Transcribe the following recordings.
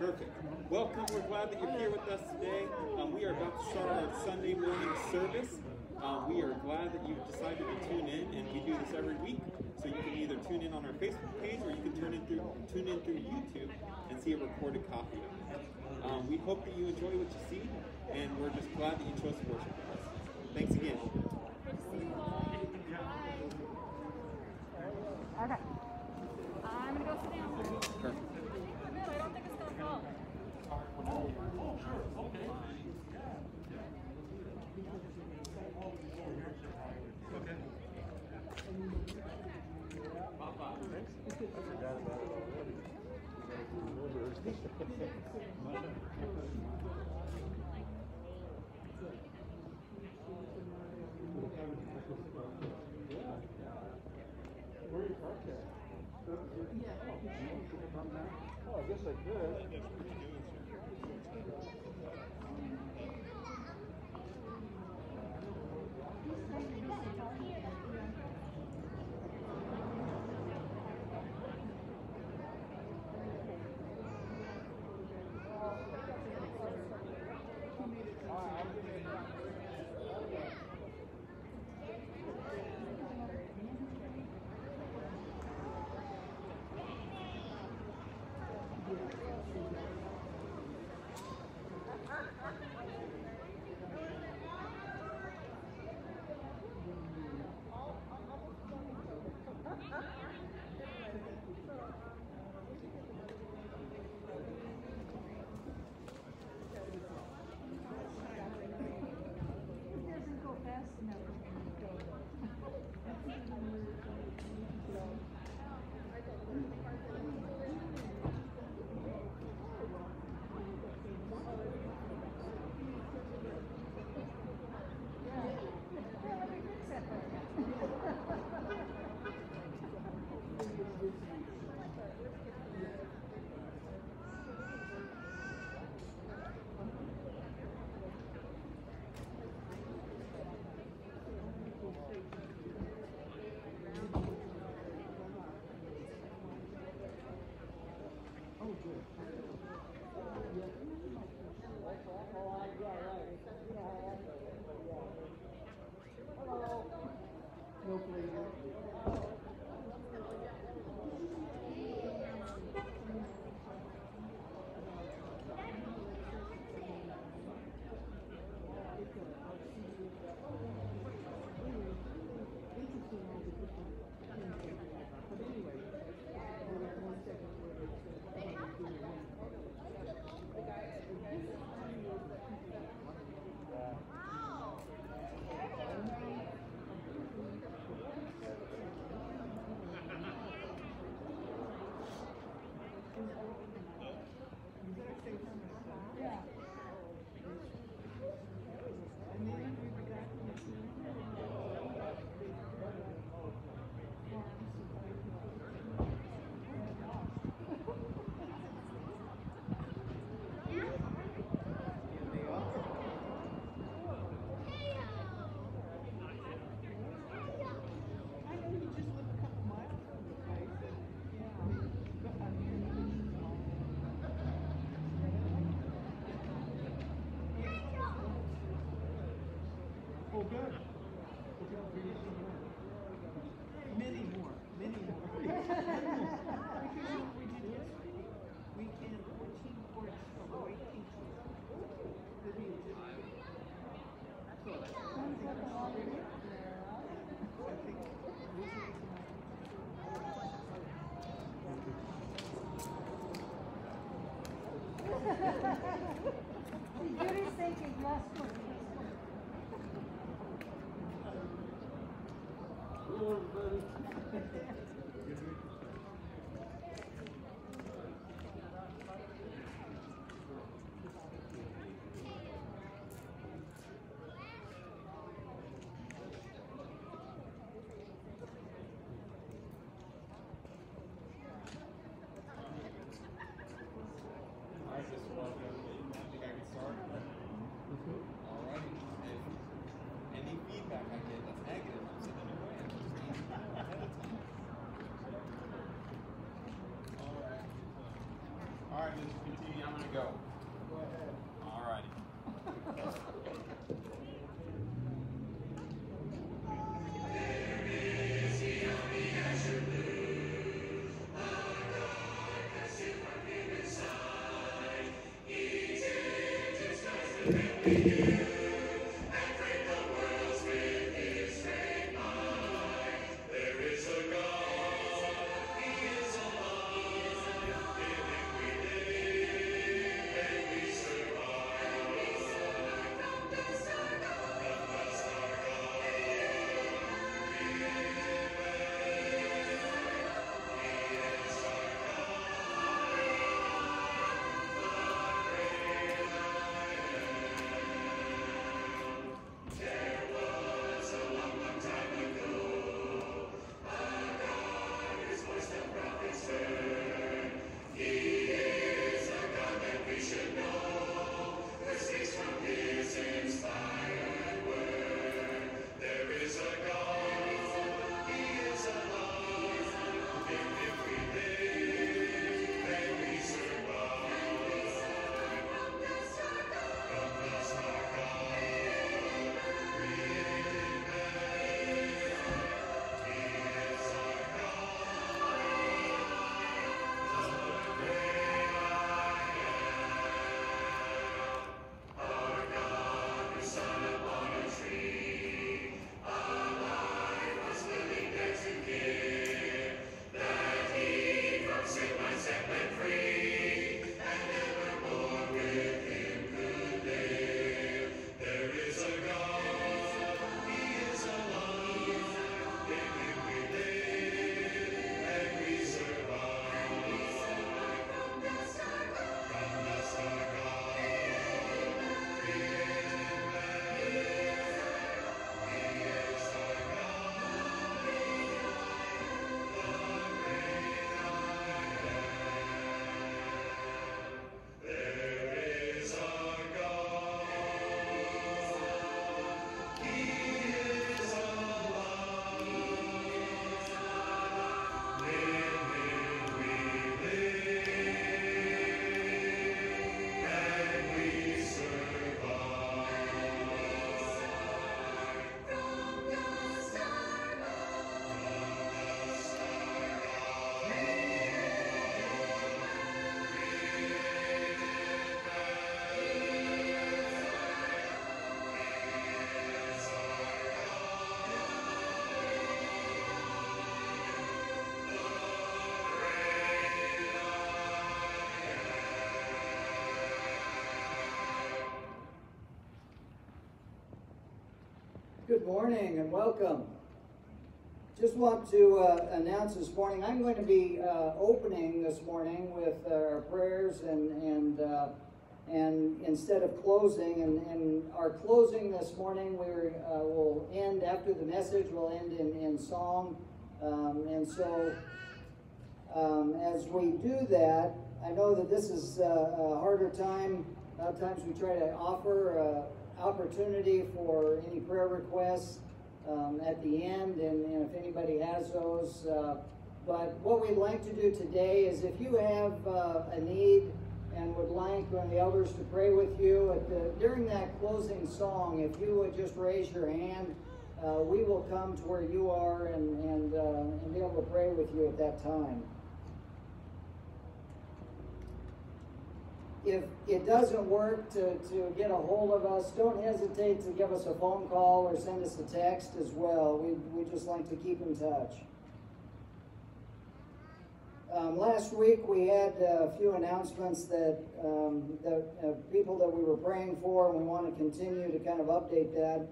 Perfect. Welcome. We're glad that you're here with us today. Um, we are about to start our Sunday morning service. Um, we are glad that you've decided to tune in, and we do this every week. So you can either tune in on our Facebook page, or you can tune in through tune in through YouTube and see a recorded copy of it. Um, we hope that you enjoy what you see, and we're just glad that you chose to worship with us. Thanks again. Good to see you all. Bye. Okay. Good. Good morning and welcome. Just want to uh, announce this morning, I'm going to be uh, opening this morning with uh, our prayers and and uh, and instead of closing, and, and our closing this morning, we uh, will end after the message. We'll end in in song, um, and so um, as we do that, I know that this is a harder time. A lot of times we try to offer opportunity for any prayer requests um, at the end, and, and if anybody has those. Uh, but what we'd like to do today is if you have uh, a need and would like one of the elders to pray with you the, during that closing song, if you would just raise your hand, uh, we will come to where you are and, and, uh, and be able to pray with you at that time. If it doesn't work to, to get a hold of us, don't hesitate to give us a phone call or send us a text as well. We, we just like to keep in touch. Um, last week we had a few announcements that um, the uh, people that we were praying for, and we want to continue to kind of update that.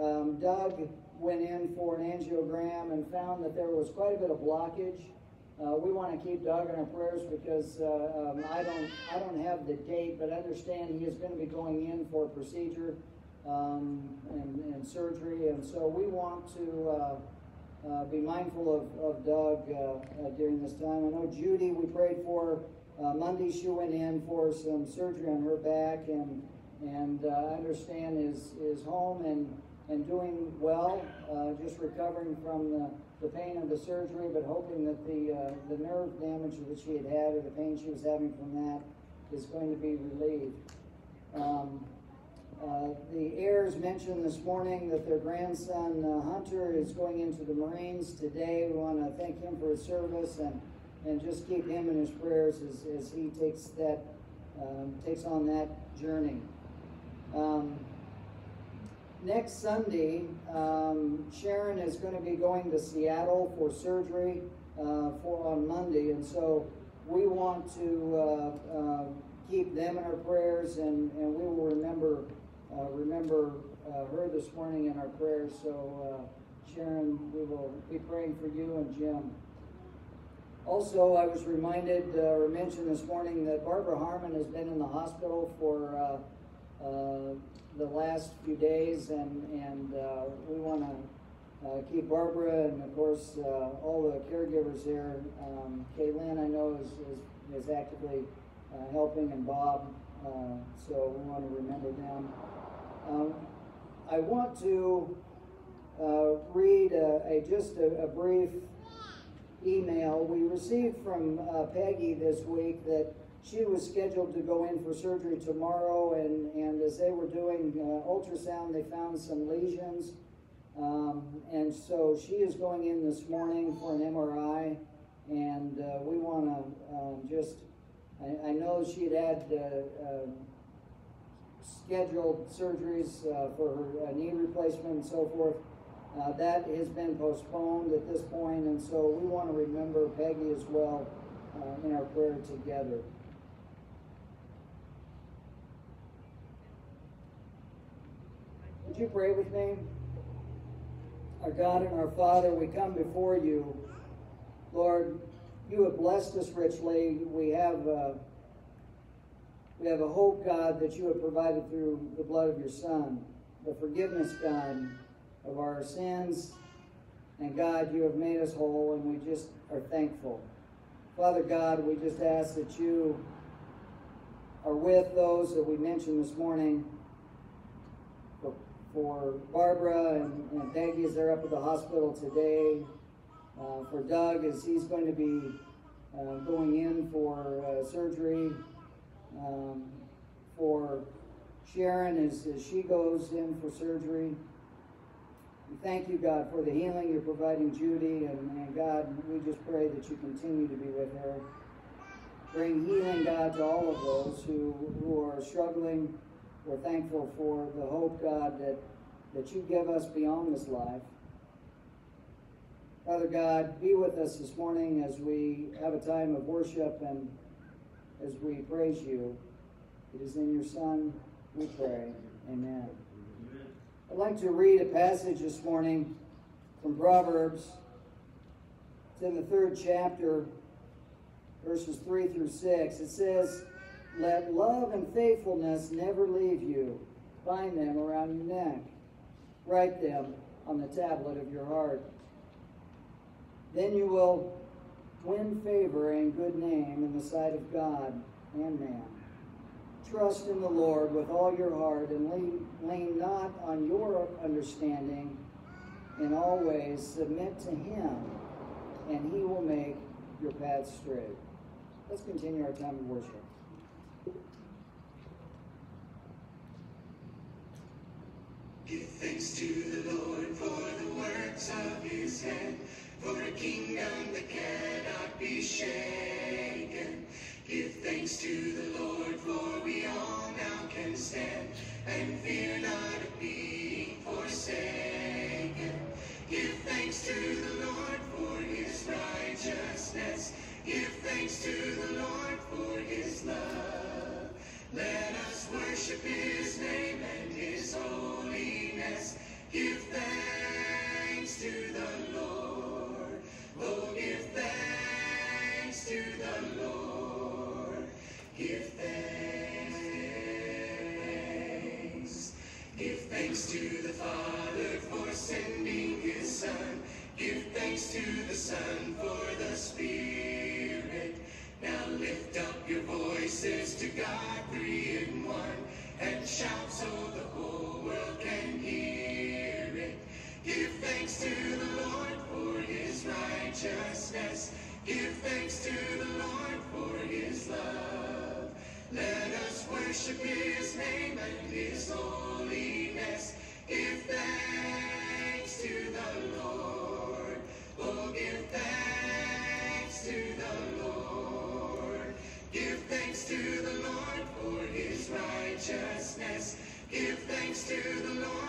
Um, Doug went in for an angiogram and found that there was quite a bit of blockage uh, we want to keep Doug in our prayers because uh, um, I don't I don't have the date, but I understand he is going to be going in for a procedure um, and, and, surgery, and so we want to uh, uh be mindful of, of Doug uh, uh, during this time. I know Judy we prayed for Monday. She went in for some surgery on her back, and and I understand is is home and and doing well, just recovering from the the pain of the surgery, but hoping that the, uh, the nerve damage that she had had or the pain she was having from that is going to be relieved. Um, uh, the heirs mentioned this morning that their grandson uh, Hunter is going into the Marines today. We want to thank him for his service and, and just keep him in his prayers as, as he takes that um, takes on that journey. Um, next Sunday, um, Sharon is going to be going to Seattle for surgery uh, for on Monday, and so we want to uh, uh, keep them in our prayers, and, and we will remember uh, remember uh, her this morning in our prayers. So, uh, Sharon, we will be praying for you and Jim. Also, I was reminded or mentioned this morning that Barbara Harmon has been in the hospital for uh, the last few days, and and we want to keep Barbara and of course all the caregivers here. Um, Kaylin, I know, is is, is actively helping, and Bob. so we want to remember them. Um, I want to uh, read a, a just a, a, brief email we received from uh, Peggy this week that she was scheduled to go in for surgery tomorrow, and, and as they were doing uh, ultrasound, they found some lesions. Um, and so she is going in this morning for an MRI, and uh, we want to um, just, I, I, know she had had uh, um, scheduled surgeries uh, for her uh, knee replacement and so forth. Uh, that has been postponed at this point, and so we want to remember Peggy as well in our prayer together. Would you pray with me? Our God and our Father, we come before you. Lord, you have blessed us richly. We have uh, we have a hope, God, that you have provided through the blood of your Son, the forgiveness, God, of our sins. And God, you have made us whole, and we just are thankful. Father God, we just ask that you are with those that we mentioned this morning. For, Barbara and, and Peggy as they're up at the hospital today. Uh, for Doug as he's going to be uh, going in for uh, surgery um, for Sharon as, as she goes in for surgery. We thank you, God, for the healing you're providing Judy, and, and God, we just pray that you continue to be with her. Bring healing, God, to all of those who, who are struggling. We're thankful for the hope, God, that, that you give us beyond this life. Father God, be with us this morning as we have a time of worship and as we praise you. It is in your Son we pray. Amen. I'd like to read a passage this morning from Proverbs. It's in the third chapter, verses 3 through 6. It says, Let love and faithfulness never leave you. Bind them around your neck. Write them on the tablet of your heart. Then you will win favor and good name in the sight of God and man. Trust in the Lord with all your heart and lean, lean not on your understanding. In all ways, submit to Him, and He will make your path straight. Let's continue our time of worship. Give to the Lord for the works of His hand for a kingdom that cannot be shaken. Give thanks to the Lord, for we all now can stand, and fear not of being forsaken. Give thanks to the Lord for his righteousness. Give thanks to the Lord for his love. Let us worship his name Son, for the Spirit. Now lift up your voices to God, three in one, and shout so the whole world can hear it. Give thanks to the Lord for his righteousness. Give thanks to the Lord for his love. Let us worship his name and his holiness. Give thanks to the Lord thanks to the Lord. Give thanks to the Lord for his righteousness. Give thanks to the Lord.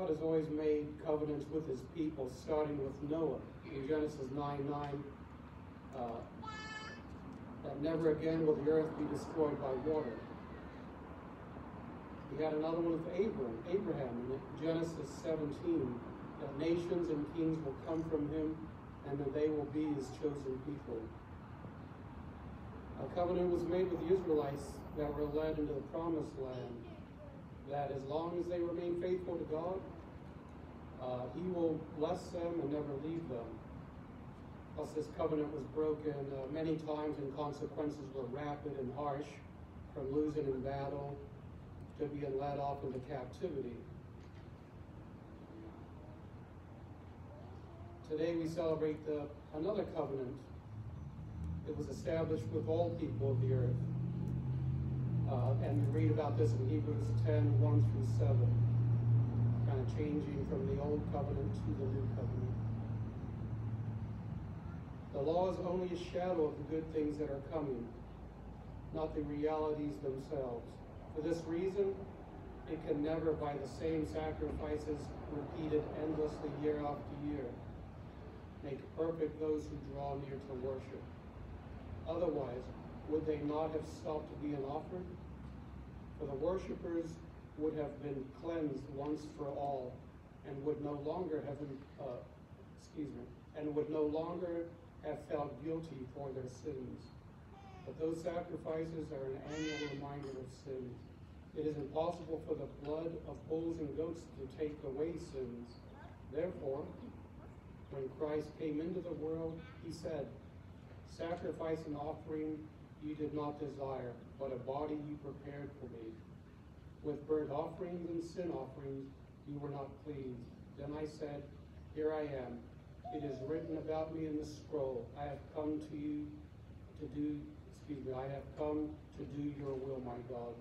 God has always made covenants with his people, starting with Noah in Genesis 9 9. Uh, that never again will the earth be destroyed by water. We had another one with Abram, Abraham in Genesis 17, that nations and kings will come from him and that they will be his chosen people. A covenant was made with the Israelites that were led into the promised land, that as long as they remain faithful to God, uh, he will bless them and never leave them. Plus, this covenant was broken uh, many times, and consequences were rapid and harsh, from losing in battle to being led off into captivity. Today we celebrate the, another covenant. It was established with all people of the earth. Uh, and read about this in Hebrews 10 1 through 7, kind of changing from the old covenant to the new covenant. The law is only a shadow of the good things that are coming, not the realities themselves. For this reason, it can never, by the same sacrifices repeated endlessly year after year, make perfect those who draw near to worship. Otherwise, would they not have stopped being offered? For the worshippers would have been cleansed once for all, and would no longer have, uh, excuse me, and would no longer have felt guilty for their sins. But those sacrifices are an annual reminder of sins. It is impossible for the blood of bulls and goats to take away sins. Therefore, when Christ came into the world, he said, Sacrifice and offering you did not desire, but a body you prepared for me. With burnt offerings and sin offerings you were not pleased. Then I said, Here I am. It is written about me in the scroll. I have come to you to do, excuse me, I have come to do your will, my God.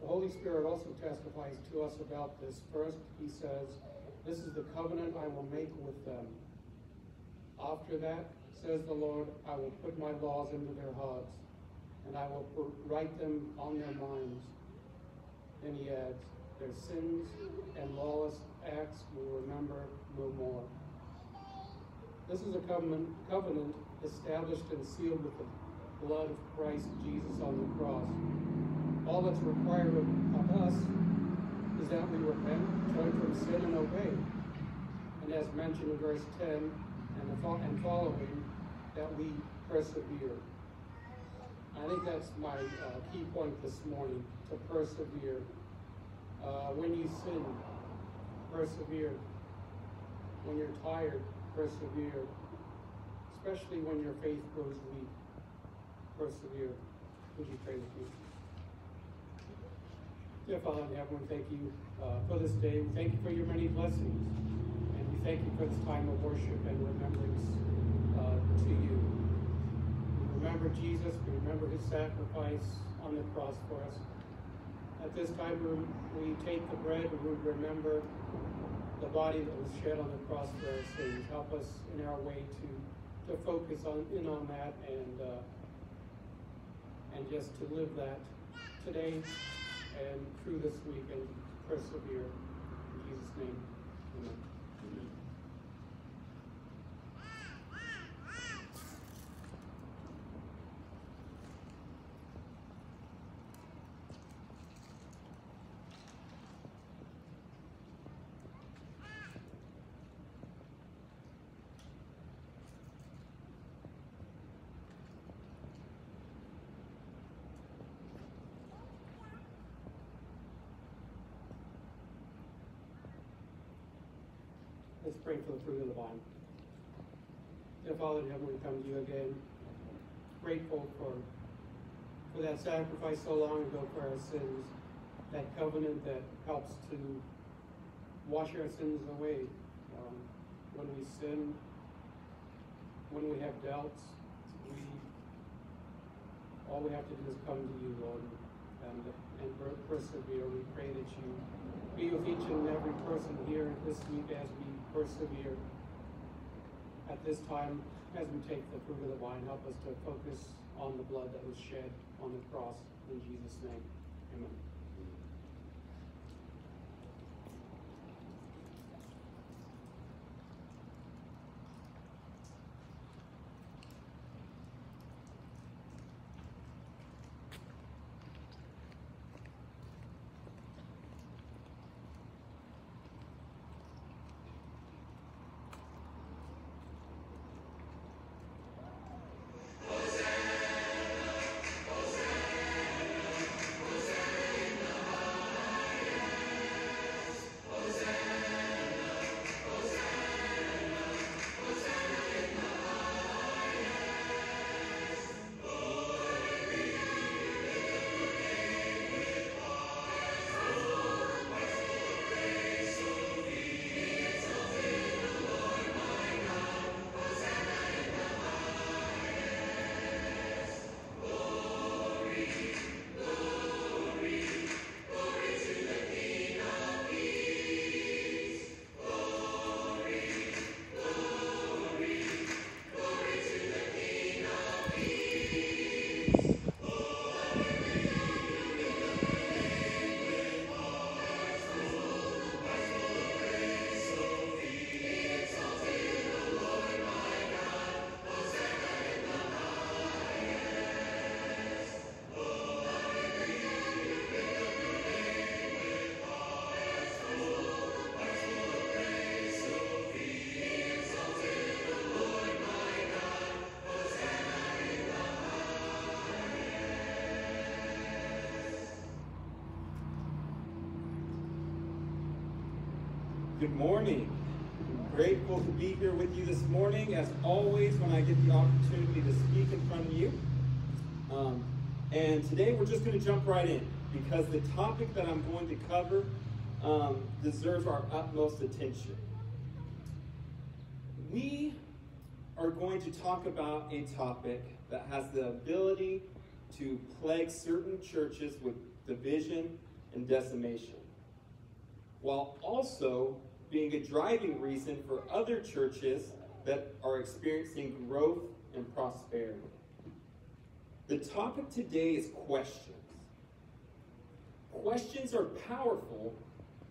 The Holy Spirit also testifies to us about this. First, he says, This is the covenant I will make with them. After that, says the Lord, I will put my laws into their hearts, and I will put, write them on their minds. Then he adds, Their sins and lawless acts will remember no more. This is a covenant, covenant established and sealed with the blood of Christ Jesus on the cross all that's required of, of us is that we repent, turn from sin, and obey. And as mentioned in verse 10 and, following, that we persevere. I think that's my uh, key point this morning, to persevere. Uh, when you sin, persevere. When you're tired, persevere. Especially when your faith grows weak, persevere. Would you pray with me? Dear Father in heaven, thank you uh, for this day. Thank you for your many blessings. Thank you for this time of worship and remembrance uh, to you. We remember Jesus. We remember his sacrifice on the cross for us. At this time, we, take the bread and we remember the body that was shed on the cross for our sins. Help us in our way to, to focus on in on that and uh, and just to live that today and through this week and persevere. In Jesus' name, amen. Let's pray for the fruit of the vine. Dear Father in heaven, we come to you again, grateful for, for that sacrifice so long ago for our sins, that covenant that helps to wash our sins away. Um, when we sin, when we have doubts, we all we have to do is come to you, Lord, and and persevere. We pray that you be with each and every person here this week as we persevere at this time as we take the fruit of the vine. Help us to focus on the blood that was shed on the cross in Jesus' name. Amen. Morning. I'm grateful to be here with you this morning, as always, when I get the opportunity to speak in front of you. Um, and today we're just going to jump right in because the topic that I'm going to cover um, deserves our utmost attention. We are going to talk about a topic that has the ability to plague certain churches with division and decimation while also being a driving reason for other churches that are experiencing growth and prosperity. The topic today is questions. Questions are powerful,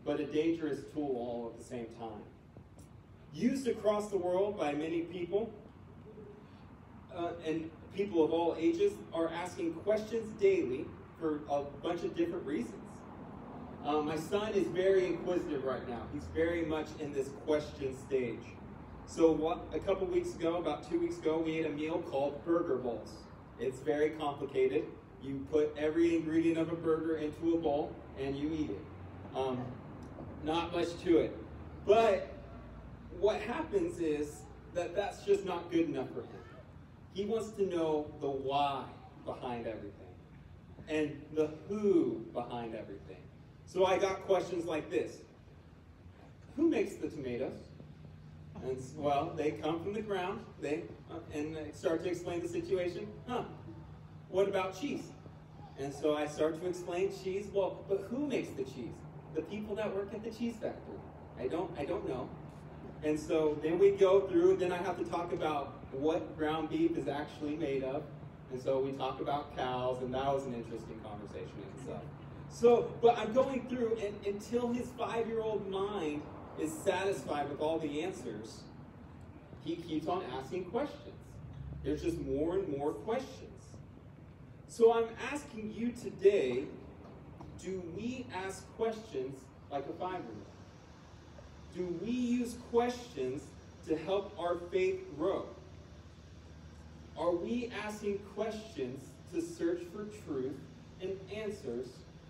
but a dangerous tool all at the same time. Used across the world by many people, uh, and people of all ages are asking questions daily for a bunch of different reasons. Um, my son is very inquisitive right now. He's very much in this question stage. So what, a couple weeks ago, about two weeks ago, we ate a meal called burger bowls. It's very complicated. You put every ingredient of a burger into a bowl and you eat it. Um, not much to it. But what happens is that that's just not good enough for him. He wants to know the why behind everything and the who behind everything. So I got questions like this Who makes the tomatoes? And well, they come from the ground. They uh, and I start to explain the situation. Huh? What about cheese? And so I start to explain cheese. Well, but who makes the cheese? The people that work at the cheese factory. I don't. I don't know. And so then we go through. Then I have to talk about what ground beef is actually made of. And so we talk about cows, and that was an interesting conversation in itself. So, but I'm going through, and until his five year old mind is satisfied with all the answers, he keeps on asking questions. There's just more and more questions. So I'm asking you today do we ask questions like a five year old? Do we use questions to help our faith grow? Are we asking questions to search for truth and answers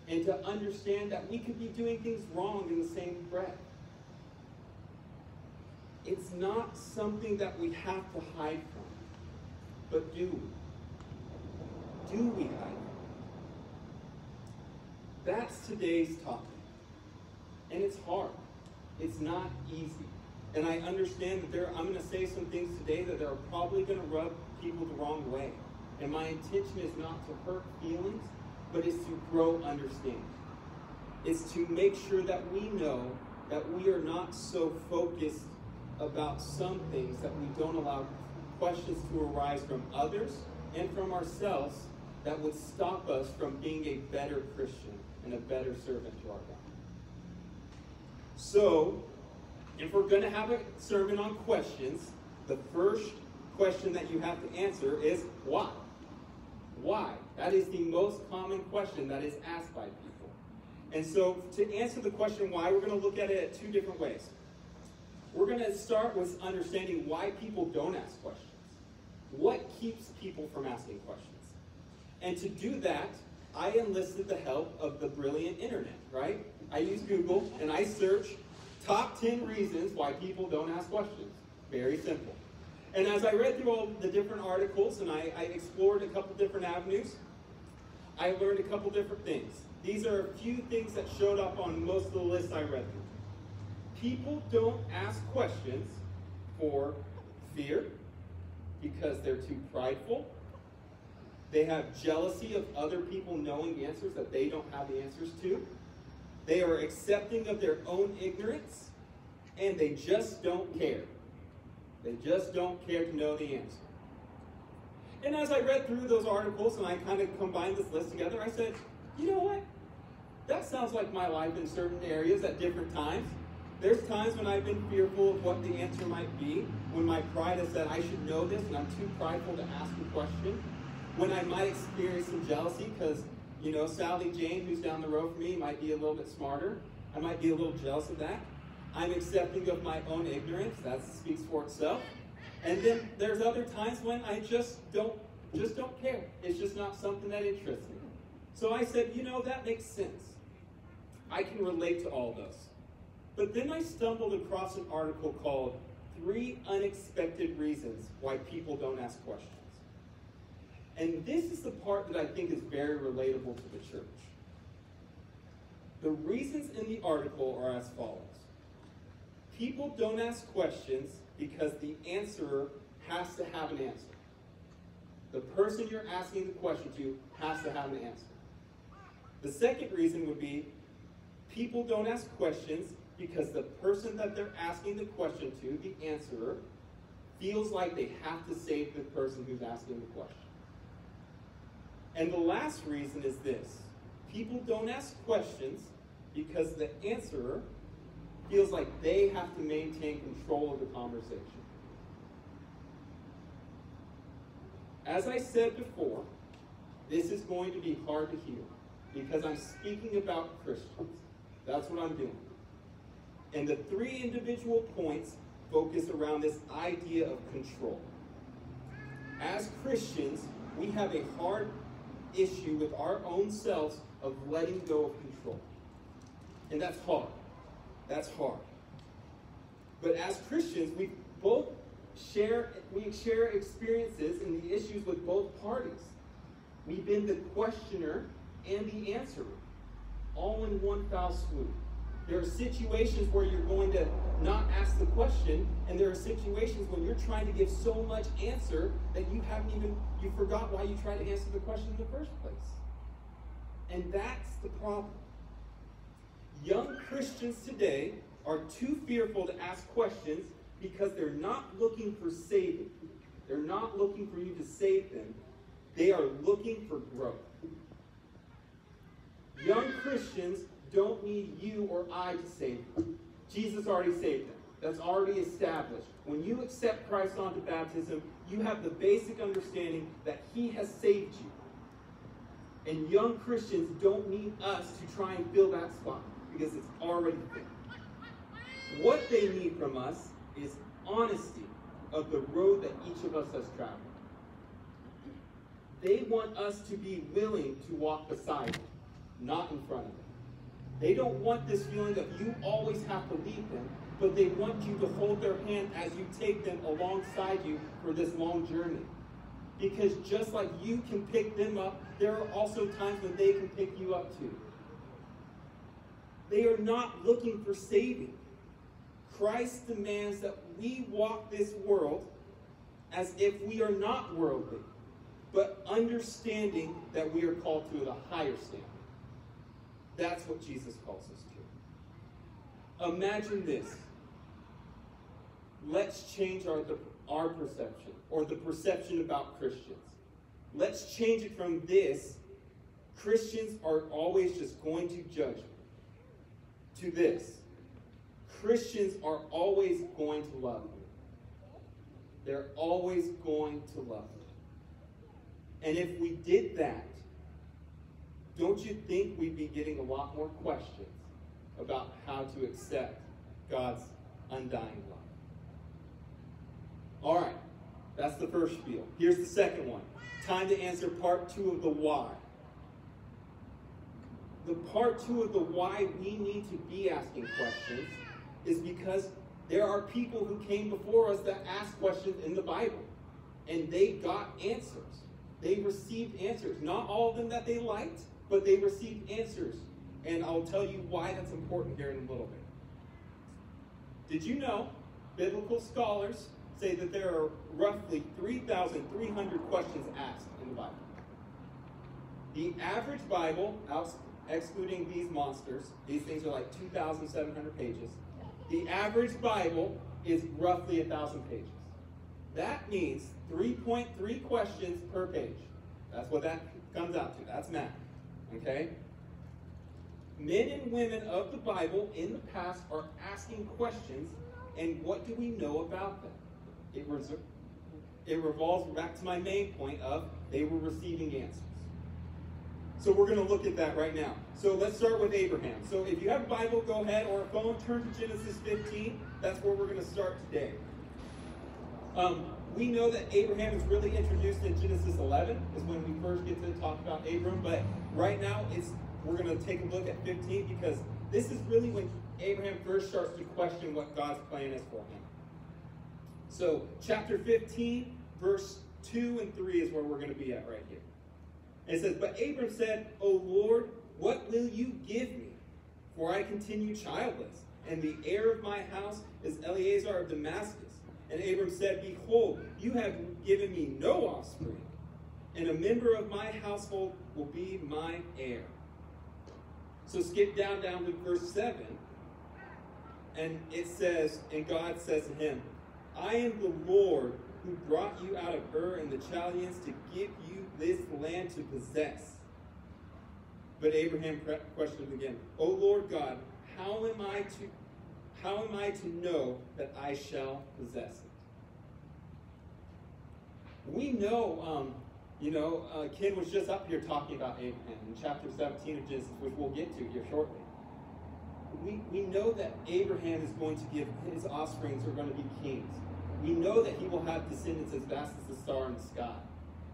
and to understand that we could be doing things wrong in the same breath. It's not something that we have to hide from. But do. Do we hide That's today's topic. And it's hard. It's not easy. And I understand that there I'm going to say some things today that are probably going to rub people the wrong way. And my intention is not to hurt feelings, but it's to grow understanding. It's to make sure that we know that we are not so focused about some things that we don't allow questions to arise from others and from ourselves that would stop us from being a better Christian and a better servant to our God. So, if we're going to have a sermon on questions, the first question that you have to answer is why? Why? That is the most common question that is asked by people. And so, to answer the question why, we're going to look at it two different ways. We're going to start with understanding why people don't ask questions. What keeps people from asking questions? And to do that, I enlisted the help of the brilliant internet, right? I use Google and I search top 10 reasons why people don't ask questions. Very simple. And as I read through all the different articles and I, I explored a couple different avenues, I learned a couple different things. These are a few things that showed up on most of the lists I read through. People don't ask questions for fear, because they're too prideful. They have jealousy of other people knowing answers that they don't have the answers to. They are accepting of their own ignorance, and they just don't care. They just don't care to know the answer. And as I read through those articles and I kind of combined this list together, I said, you know what? That sounds like my life in certain areas at different times. There's times when I've been fearful of what the answer might be, when my pride has said I should know this and I'm too prideful to ask a question, when I might experience some jealousy because, you know, Sally Jane, who's down the road from me, might be a little bit smarter. I might be a little jealous of that. I'm accepting of my own ignorance. That speaks for itself. And then there's other times when I just don't just don't care. It's just not something that interests me. So I said, you know, that makes sense. I can relate to all those. But then I stumbled across an article called Three Unexpected Reasons Why People Don't Ask Questions. And this is the part that I think is very relatable to the church. The reasons in the article are as follows People don't ask questions because the answerer has to have an answer. The person you're asking the question to has to have an answer. The second reason would be people don't ask questions because the person that they're asking the question to, the answerer, feels like they have to save the person who's asking the question. And the last reason is this people don't ask questions because the answerer feels like they have to maintain control of the conversation. As I said before, this is going to be hard to hear because I'm speaking about Christians. That's what I'm doing. And the three individual points focus around this idea of control. As Christians, we have a hard issue with our own selves of letting go of control. And that's hard. That's hard. But as Christians, we both share we share experiences and the issues with both parties. We've been the questioner and the answerer, all in one foul swoop. There are situations where you're going to not ask the question, and there are situations when you're trying to give so much answer that you haven't even, you forgot why you tried to answer the question in the first place. And that's the problem. Young Christians today are too fearful to ask questions because they're not looking for saving. They're not looking for you to save them. They are looking for growth. Young Christians don't need you or I to save them. Jesus already saved them. That's already established. When you accept Christ onto baptism, you have the basic understanding that He has saved you. And young Christians don't need us to try and fill that spot because it's already there. What they need from us is honesty of the road that each of us has traveled. They want us to be willing to walk beside them, not in front of them. They don't want this feeling of you always have to lead them, but they want you to hold their hand as you take them alongside you for this long journey. Because just like you can pick them up, there are also times when they can pick you up too. They are not looking for saving. Christ demands that we walk this world as if we are not worldly, but understanding that we are called to a higher standard. That's what Jesus calls us to. Imagine this. Let's change our, the, our perception or the perception about Christians. let's change it from this Christians are always just going to judge to this Christians are always going to love you. They're always going to love you. And if we did that, don't you think we'd be getting a lot more questions about how to accept God's undying love? All right, that's the first spiel. Here's the second one. Time to answer part two of the why. The part two of the why we need to be asking questions is because there are people who came before us that asked questions in the Bible and they got answers. They received answers. Not all of them that they liked, but they received answers. And I'll tell you why that's important here in a little bit. Did you know biblical scholars say that there are roughly 3,300 questions asked in the Bible? The average Bible, excluding these monsters, these things are like 2,700 pages. The average Bible is roughly a thousand pages. That means 3.3 questions per page. That's what that comes out to. That's math. Okay? Men and women of the Bible in the past are asking questions, and what do we know about them? It, it revolves back to my main point of they were receiving answers. So we're going to look at that right now. So let's start with Abraham. So if you have a Bible, go ahead, or a phone, turn to Genesis 15. That's where we're going to start today. Um, we know that Abraham is really introduced in Genesis 11, is when we first get to talk about Abram. But right now, it's we're going to take a look at 15 because this is really when Abraham first starts to question what God's plan is for him. So, chapter 15, verse 2 and 3 is where we're going to be at right here. It says, But Abram said, O Lord, what will you give me? For I continue childless, and the heir of my house is Eliezer of Damascus. And Abram said, Behold, you have given me no offspring, and a member of my household will be my heir. So skip down down to verse 7. And it says, and God says to him, I am the Lord who brought you out of Ur and the Chaldeans to give you this land to possess. But Abraham questioned again, O Lord God, how am I to how am I to know that I shall possess it? We know, um, you know, uh, Ken was just up here talking about Abraham in chapter 17 of Genesis, which we'll get to here shortly. We, we know that Abraham is going to give his offsprings are going to be kings. We know that he will have descendants as vast as the star in the sky.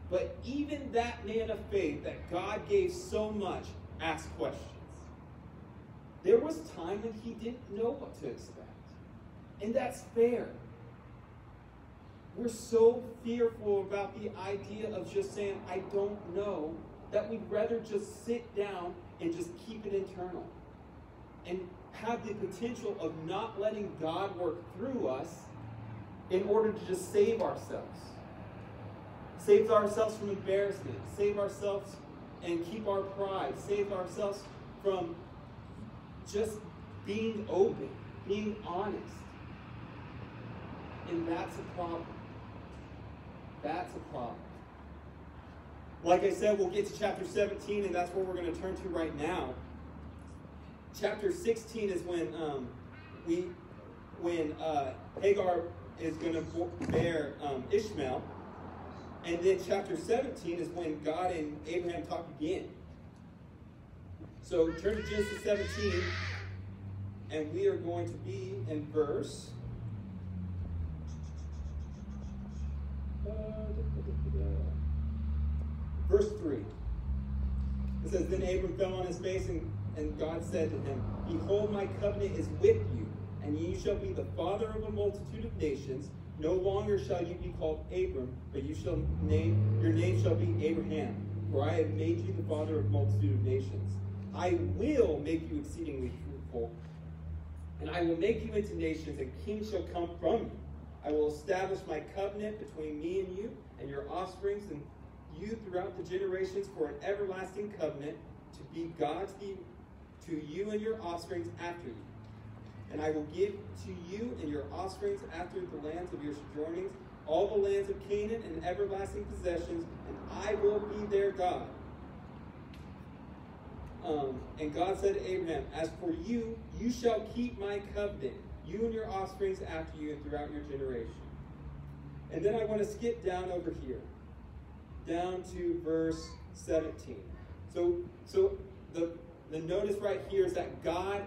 But even that man of faith that God gave so much asked questions. There was time when he didn't know what to expect. And that's fair. We're so fearful about the idea of just saying, I don't know, that we'd rather just sit down and just keep it internal. And have the potential of not letting God work through us in order to just save ourselves. Save ourselves from embarrassment. Save ourselves and keep our pride. Save ourselves from just being open, being honest. And that's a problem. That's a problem. Like I said, we'll get to chapter 17, and that's where we're going to turn to right now. Chapter 16 is when um, we, when uh, Hagar is going to bear um, Ishmael. And then chapter 17 is when God and Abraham talk again. So turn to Genesis 17, and we are going to be in verse. Verse 3. It says, Then Abram fell on his face, and, and God said to him, Behold, my covenant is with you and ye shall be the father of a multitude of nations. No longer shall you be called Abram, but you shall name your name shall be Abraham, for I have made you the father of a multitude of nations. I will make you exceedingly fruitful, and I will make you into nations, and kings shall come from you. I will establish my covenant between me and you, and your offsprings and you throughout the generations for an everlasting covenant to be God to you and your offsprings after you and I will give to you and your offsprings after the lands of your sojournings, all the lands of Canaan and everlasting possessions, and I will be their God. Um, and God said to Abraham, As for you, you shall keep my covenant, you and your offsprings after you and throughout your generation. And then I want to skip down over here, down to verse 17. So, so the, the notice right here is that God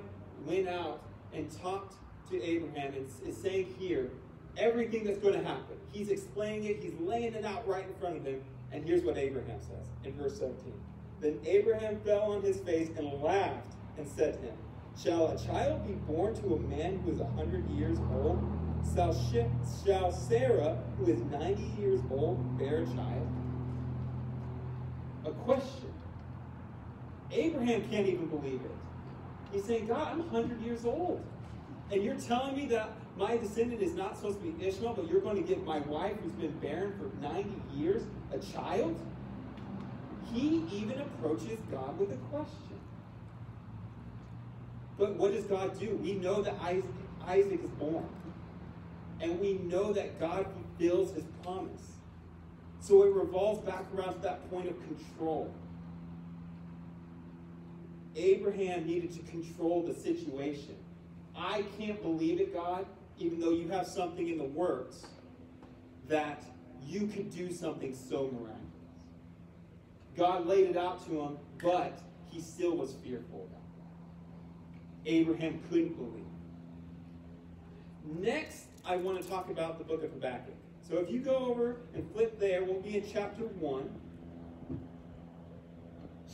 went out and talked to Abraham and is saying here everything that's going to happen. He's explaining it, he's laying it out right in front of him. And here's what Abraham says in verse 17. Then Abraham fell on his face and laughed and said to him, Shall a child be born to a man who is a hundred years old? Shall, shall Sarah, who is 90 years old, bear a child? A question. Abraham can't even believe it. He's saying, God, I'm 100 years old. And you're telling me that my descendant is not supposed to be Ishmael, but you're going to give my wife, who's been barren for 90 years, a child? He even approaches God with a question. But what does God do? We know that Isaac, is born. And we know that God fulfills his promise. So it revolves back around to that point of control. Abraham needed to control the situation. I can't believe it, God, even though you have something in the works, that you could do something so miraculous. God laid it out to him, but he still was fearful. Abraham couldn't believe. Next, I want to talk about the book of Habakkuk. So if you go over and flip there, we'll be in chapter 1.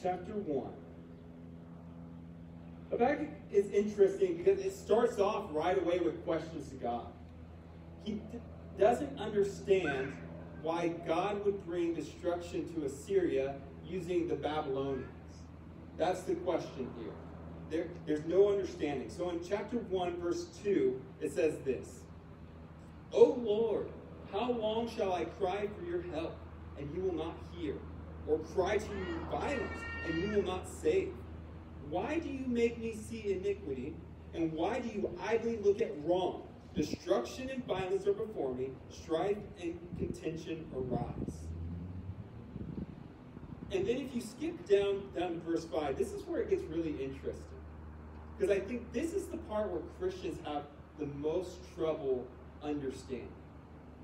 Chapter 1. Habakkuk is interesting because it starts off right away with questions to God. He doesn't understand why God would bring destruction to Assyria using the Babylonians. That's the question here. There, there's no understanding. So in chapter 1, verse 2, it says this O Lord, how long shall I cry for your help, and you will not hear? Or cry to you violence, and you will not save? Why do you make me see iniquity, and why do you idly look at wrong? Destruction and violence are before me, strife and contention arise. And then if you skip down down to verse 5, this is where it gets really interesting. Because I think this is the part where Christians have the most trouble understanding.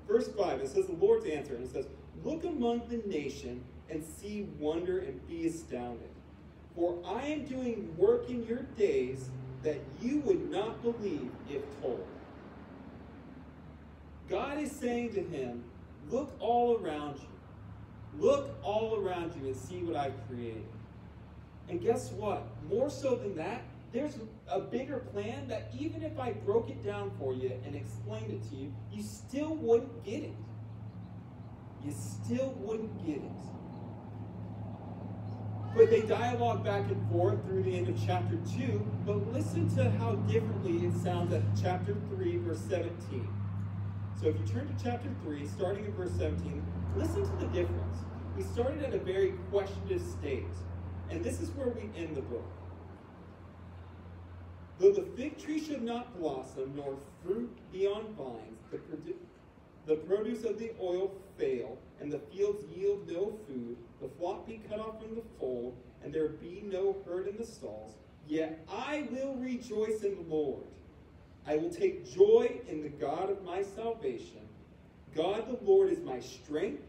Verse 5, it says the Lord's answer, and it says, Look among the nation and see wonder and be astounded. For I am doing work in your days that you would not believe if told. God is saying to him, Look all around you. Look all around you and see what I've created. And guess what? More so than that, there's a bigger plan that even if I broke it down for you and explained it to you, you still wouldn't get it. You still wouldn't get it. But they dialogue back and forth through the end of chapter 2. But listen to how differently it sounds at chapter 3, verse 17. So if you turn to chapter 3, starting at verse 17, listen to the difference. We started at a very questionable state. And this is where we end the book. Though the fig tree should not blossom, nor fruit be on vines, the, produ- the produce of the oil fail, and the fields yield no food, the flock be cut off from the fold, and there be no herd in the stalls, yet I will rejoice in the Lord. I will take joy in the God of my salvation. God the Lord is my strength.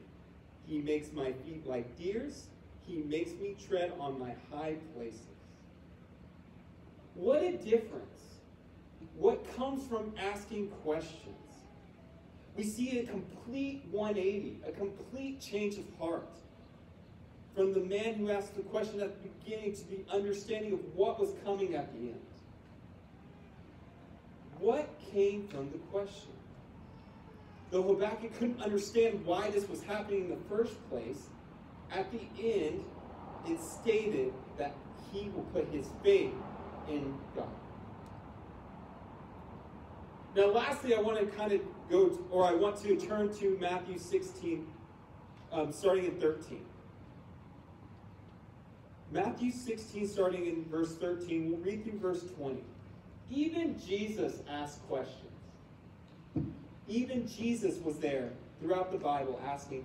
He makes my feet like deer's. He makes me tread on my high places. What a difference. What comes from asking questions? We see a complete 180, a complete change of heart. From the man who asked the question at the beginning to the understanding of what was coming at the end. What came from the question? Though Habakkuk couldn't understand why this was happening in the first place, at the end, it stated that he will put his faith in God. Now, lastly, I want to kind of go, to, or I want to turn to Matthew 16, um, starting in 13. Matthew 16, starting in verse 13, we'll read through verse 20. Even Jesus asked questions. Even Jesus was there throughout the Bible asking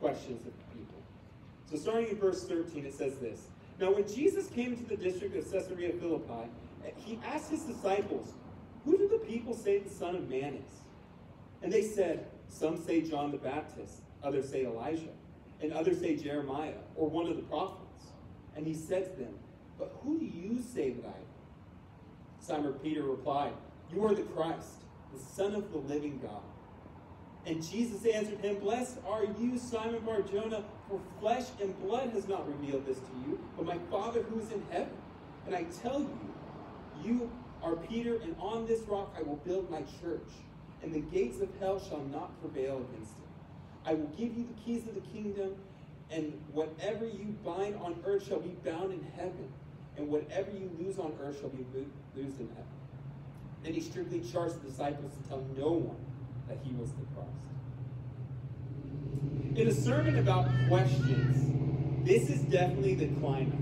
questions of people. So starting in verse 13, it says this. Now when Jesus came to the district of Caesarea Philippi, he asked his disciples, Who do the people say the Son of Man is? And they said, Some say John the Baptist, others say Elijah, and others say Jeremiah, or one of the prophets. And he said to them, But who do you say that I am? Simon Peter replied, You are the Christ, the Son of the living God. And Jesus answered him, Blessed are you, Simon Barjona, for flesh and blood has not revealed this to you, but my Father who is in heaven. And I tell you, you are Peter, and on this rock I will build my church, and the gates of hell shall not prevail against it. I will give you the keys of the kingdom, and whatever you bind on earth shall be bound in heaven, and whatever you lose on earth shall be loosed in heaven. Then he strictly charged the disciples to tell no one that he was the Christ. In a sermon about questions, this is definitely the climax.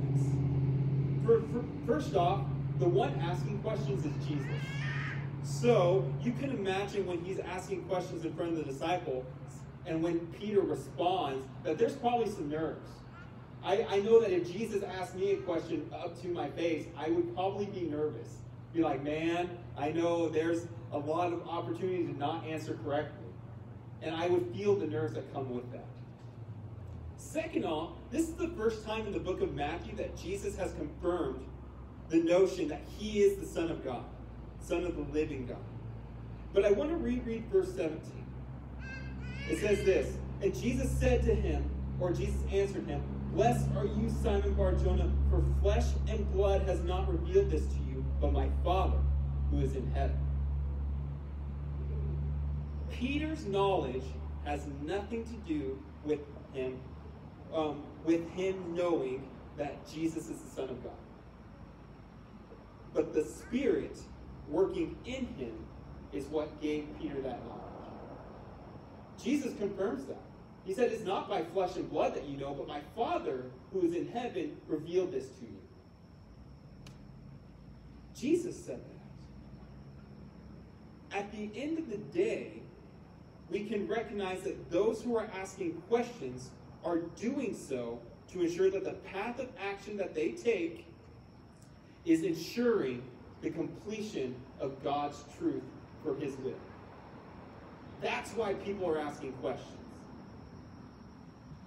For, for, first off, the one asking questions is Jesus. So you can imagine when he's asking questions in front of the disciple, and when Peter responds, that there's probably some nerves. I, I know that if Jesus asked me a question up to my face, I would probably be nervous. Be like, man, I know there's a lot of opportunity to not answer correctly. And I would feel the nerves that come with that. Second off, this is the first time in the book of Matthew that Jesus has confirmed the notion that he is the Son of God, Son of the living God. But I want to reread verse 17. It says this And Jesus said to him, or Jesus answered him, Blessed are you, Simon Barjona, for flesh and blood has not revealed this to you, but my Father who is in heaven. Peter's knowledge has nothing to do with him, um, with him knowing that Jesus is the Son of God. But the Spirit working in him is what gave Peter that knowledge. Jesus confirms that. He said, It's not by flesh and blood that you know, but my Father who is in heaven revealed this to you. Jesus said that. At the end of the day, we can recognize that those who are asking questions are doing so to ensure that the path of action that they take is ensuring the completion of God's truth for his will. That's why people are asking questions.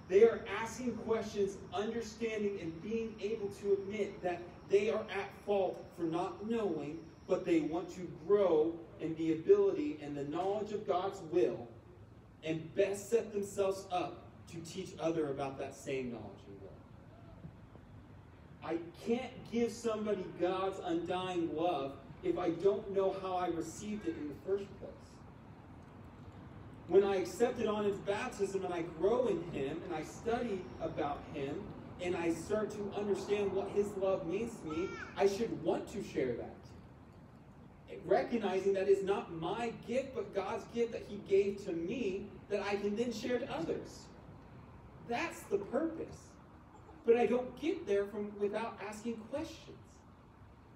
They are asking questions, understanding and being able to admit that they are at fault for not knowing, but they want to grow in the ability and the knowledge of God's will and best set themselves up to teach other about that same knowledge. I can't give somebody God's undying love if I don't know how I received it in the first place. When I accepted on his baptism and I grow in him and I study about him and I start to understand what his love means to me, I should want to share that. Recognizing that it's not my gift, but God's gift that he gave to me that I can then share to others. That's the purpose. But I don't get there from without asking questions.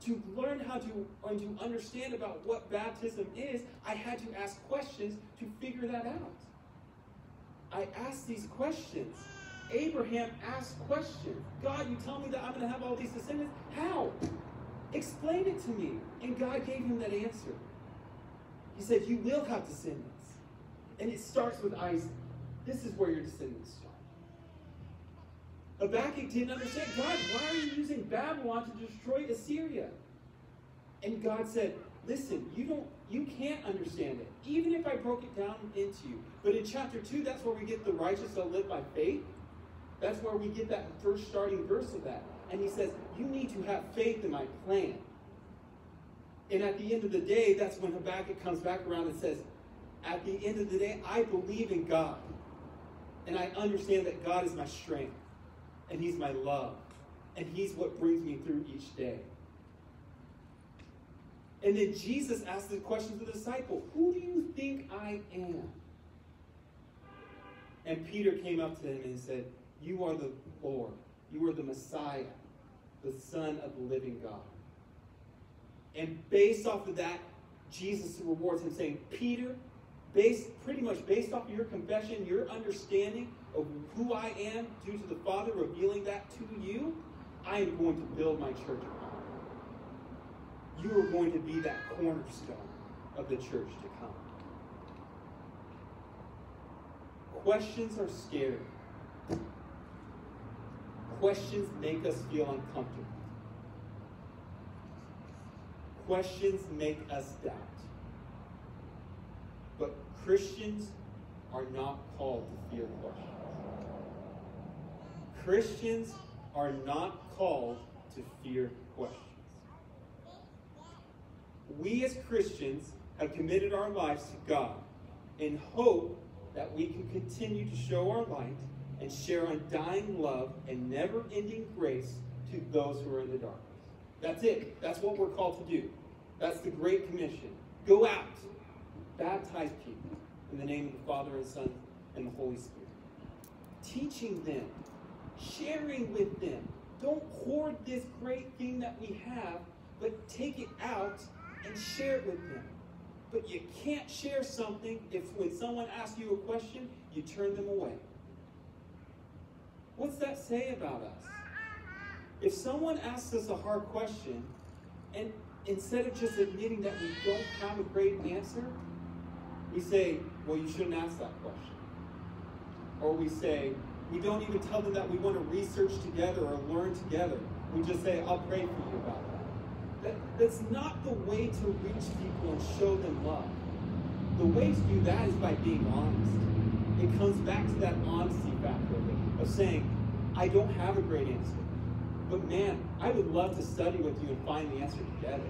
To learn how to and to understand about what baptism is, I had to ask questions to figure that out. I asked these questions. Abraham asked questions. God, you tell me that I'm going to have all these descendants? How? Explain it to me. And God gave him that answer. He said, You will have descendants. And it starts with Isaac. This is where your descendants. Habakkuk didn't understand. God, why are you using Babylon to destroy Assyria? And God said, Listen, you don't you can't understand it. Even if I broke it down into you. But in chapter 2, that's where we get the righteous that live by faith. That's where we get that first starting verse of that. And he says, You need to have faith in my plan. And at the end of the day, that's when Habakkuk comes back around and says, At the end of the day, I believe in God. And I understand that God is my strength and He's my love, and He's what brings me through each day. And then Jesus asked the question to the disciple Who do you think I am? And Peter came up to him and said, You are the Lord. You are the Messiah, the Son of the living God. And based off of that, Jesus rewards him saying, Peter, based pretty much based off of your confession, your understanding of who I am due to the Father revealing that to you, I am going to build my church upon. You are going to be that cornerstone of the church to come. Questions are scary. Questions make us feel uncomfortable. Questions make us doubt. But Christians are not called to fear questions. Christians are not called to fear questions. We as Christians have committed our lives to God in hope that we can continue to show our light and share undying love and never ending grace to those who are in the darkness. That's it. That's what we're called to do. That's the Great Commission. Go out, baptize people in the name of the Father and Son and the Holy Spirit. Teaching them, sharing with them. Don't hoard this great thing that we have, but take it out and share it with them. But you can't share something if when someone asks you a question, you turn them away. What's that say about us? If someone asks us a hard question, and instead of just admitting that we don't have a great answer, we say, well, you shouldn't ask that question. Or we say, we don't even tell them that we want to research together or learn together. We just say, I'll pray for you about that. that that's not the way to reach people and show them love. The way to do that is by being honest. It comes back to that honesty factor of saying, I don't have a great answer. But man, I would love to study with you and find the answer together.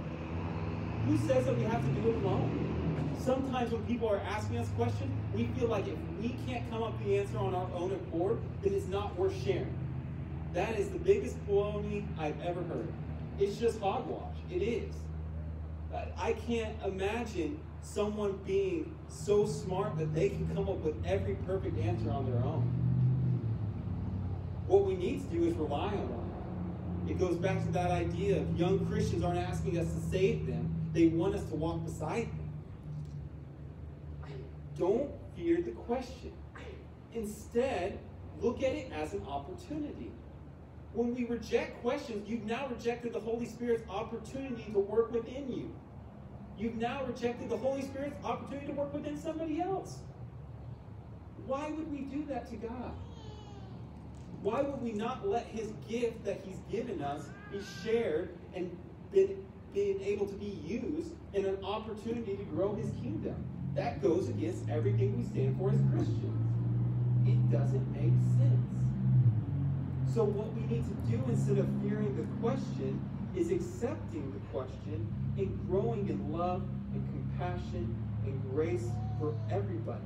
Who says that we have to do it alone? Sometimes when people are asking us questions, we feel like if we can't come up with the answer on our own accord, then it's not worth sharing. That is the biggest baloney I've ever heard. It's just hogwash. It is. I can't imagine someone being so smart that they can come up with every perfect answer on their own. What we need to do is rely on one. It goes back to that idea of young Christians aren't asking us to save them, they want us to walk beside them. Don't fear the question. Instead, look at it as an opportunity. When we reject questions, you've now rejected the Holy Spirit's opportunity to work within you. You've now rejected the Holy Spirit's opportunity to work within somebody else. Why would we do that to God? Why would we not let his gift that he's given us be shared and been, being able to be used in an opportunity to grow his kingdom? That goes against everything we stand for as Christians. It doesn't make sense. So what we need to do instead of fearing the question is accepting the question and growing in love and compassion and grace for everybody.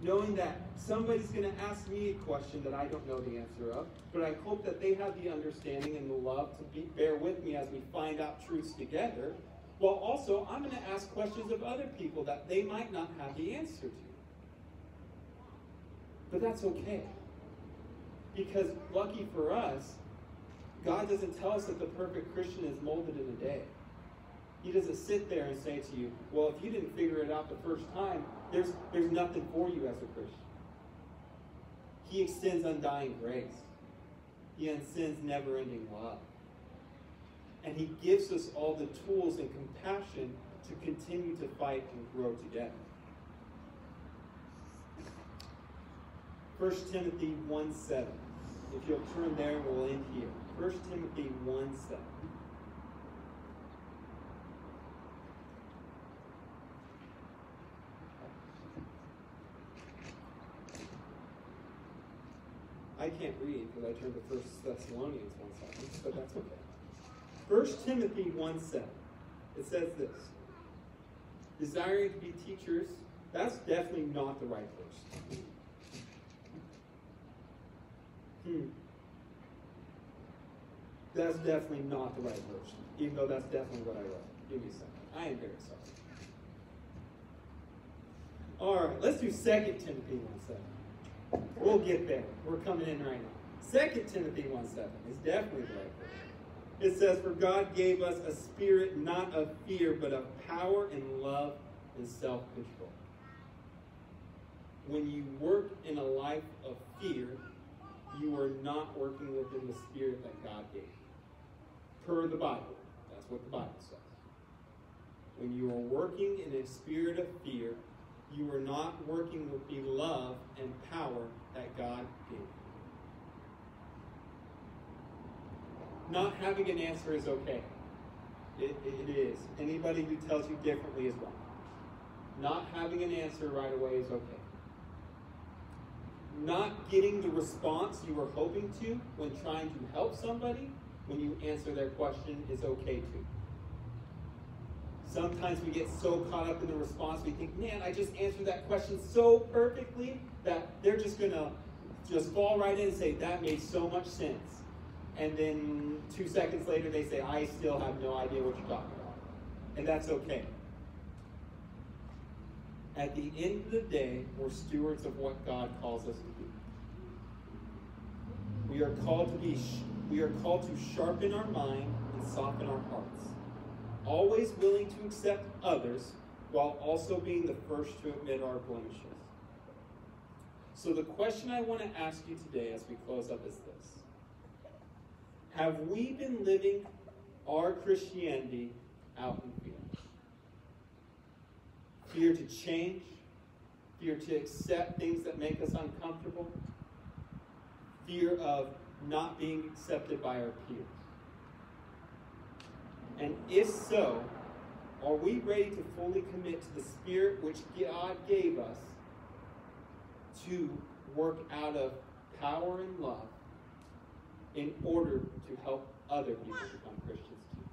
Knowing that somebody's going to ask me a question that I don't know the answer of, but I hope that they have the understanding and the love to be, bear with me as we find out truths together. While also, I'm going to ask questions of other people that they might not have the answer to. But that's okay. Because lucky for us, God doesn't tell us that the perfect Christian is molded in a day. He doesn't sit there and say to you, well, if you didn't figure it out the first time, there's, there's nothing for you as a Christian. He extends undying grace. He extends never-ending love. And he gives us all the tools and compassion to continue to fight and grow together. 1 Timothy 1 7. If you'll turn there, we'll end here. 1 Timothy 1 7. I can't read because I turned to 1 Thessalonians 1 second, but that's okay. 1 Timothy 1 7. It says this Desiring to be teachers, that's definitely not the right verse. Hmm. That's definitely not the right verse, even though that's definitely what I wrote. Give me a second. I am very sorry. All right, let's do 2 Timothy 1 7. We'll get there. We're coming in right now. 2 Timothy 1 7 is definitely the right verse. It says, For God gave us a spirit not of fear, but of power and love and self control. when you work in a life of fear, you are not working within the spirit that God gave. Per the Bible. That's what the Bible says. When you are working in a spirit of fear, you are not working with the love and power that God gave. Not having an answer is okay. It, it is. Anybody who tells you differently is wrong. Not having an answer right away is okay. Not getting the response you were hoping to when trying to help somebody when you answer their question is okay too. Sometimes we get so caught up in the response, we think, man, I just answered that question so perfectly that they're just going to just fall right in and say, that made so much sense. And then two seconds later, they say, I still have no idea what you're talking about. And that's okay. At the end of the day, we're stewards of what God calls us to do. We are called to be, we are called to sharpen our mind and soften our hearts always willing to accept others while also being the first to admit our blemishes. So, the question I want to ask you today as we close up is this Have we been living our Christianity out in fear? Fear to change, fear to accept things that make us uncomfortable, fear of not being accepted by our peers. And if so, are we ready to fully commit to the Spirit which God gave us to work out of power and love in order to help other people become Christians too?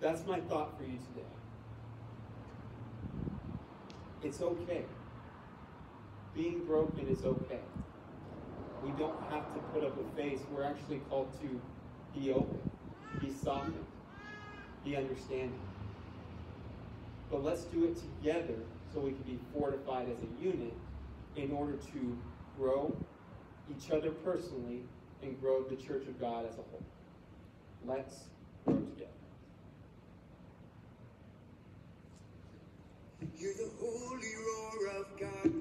That's my thought for you today. It's okay. Being broken is okay. We don't have to put up a face. We're actually called to be open be softened, be understanding. But let's do it together so we can be fortified as a unit in order to grow each other personally and grow the church of God as a whole. Let's grow together. Hear the holy roar of God